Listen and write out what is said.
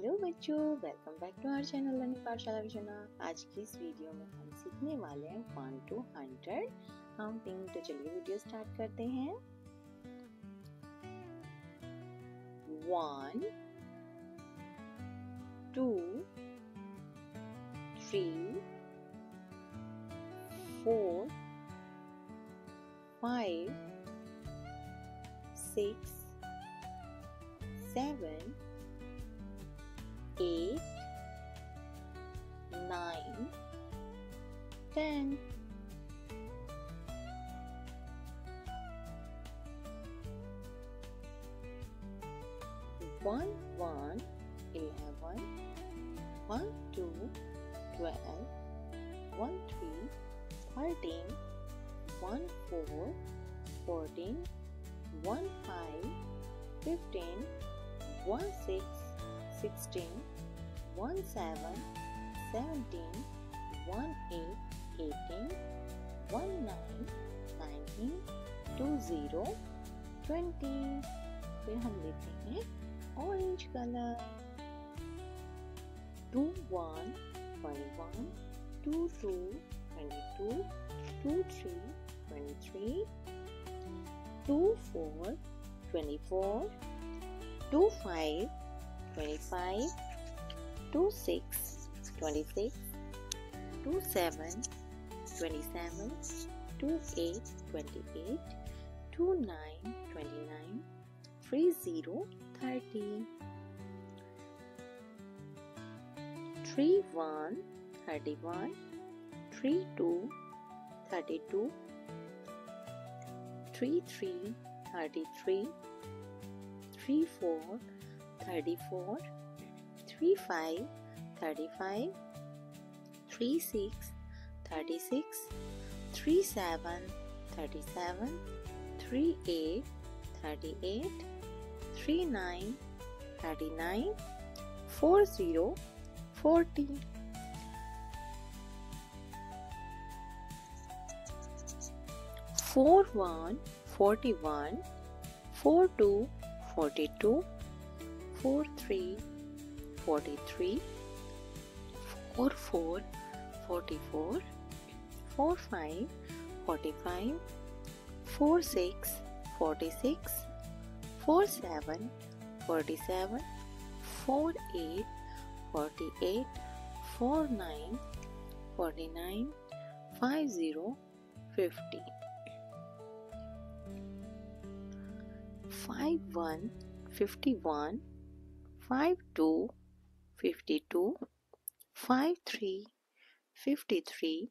Hello बच्चों welcome back to our channel learning Pathshala विजना आज की इस वीडियो में हम सीखने वाले हैं वन टू हंड्रेड काउंटिंग तो चलिए वीडियो स्टार्ट करते हैं. One two three four five six 8 nine, ten. One, one, eleven, one, two, twelve, one, three, thirteen, one, four, fourteen, one, five, fifteen, one, six, sixteen one seven seventeen one eight eighteen one nine nineteen two zero twenty फिर हम लेते हैं orange colour two one twenty one two two twenty two two three twenty three two four twenty four two five 25, 26, 26, 27, 27, 28, 28, 29, 29, 30, 30, 31, 31, 32, 32, 33, 33, 34, 34 35 35 36 36 37 37 38 38 39 39 40 40 4 1 41 4 2 42 four three forty three four four forty four four five forty five four six forty six four seven forty seven four eight forty eight four nine forty nine five zero fifty. Five one fifty one five two fifty two five three fifty three